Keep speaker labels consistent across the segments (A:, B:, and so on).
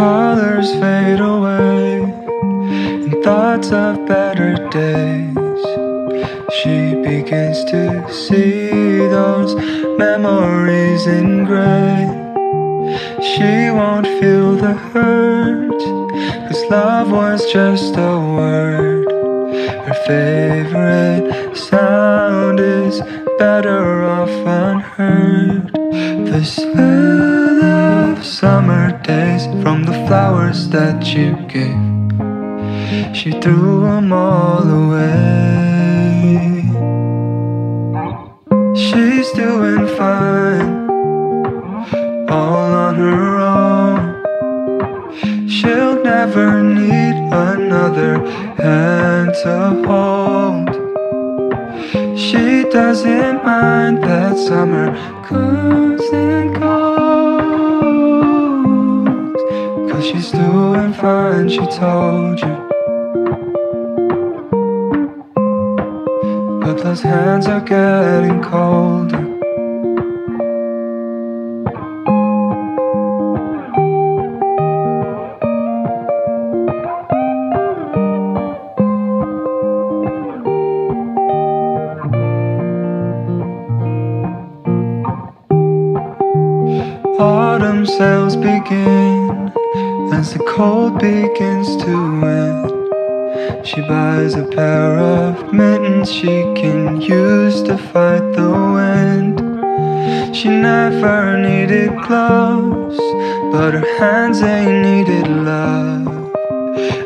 A: colors fade away and thoughts of better days. She begins to see those memories in gray. She won't feel the hurt, cause love was just a word. Her favorite sound is better off unheard. The smell of summer days from the flowers that you gave. She threw them all away. She's doing fine, all on her own. She'll never need another hand to hold. She doesn't mind that summer comes and fine, she told you. But those hands are getting colder. Autumn sales begin as the cold begins to end. She buys a pair of mittens she can use to fight the wind. She never needed gloves, but her hands ain't needed love.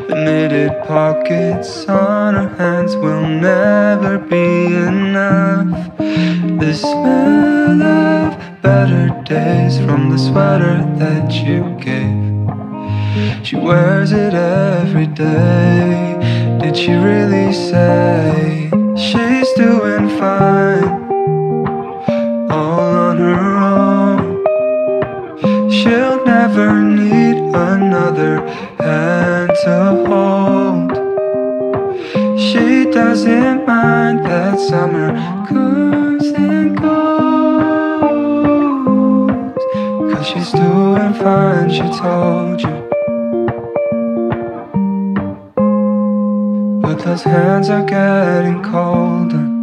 A: The knitted pockets on her hands will never be enough. The smell of better days from the sweater that you gave. She wears it every day. Did she really say she's doing fine? All on her own. She'll never need another hand to hold. She doesn't mind that summer comes and goes. Cause she's doing fine, she told you. but those hands are getting colder.